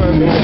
Amen.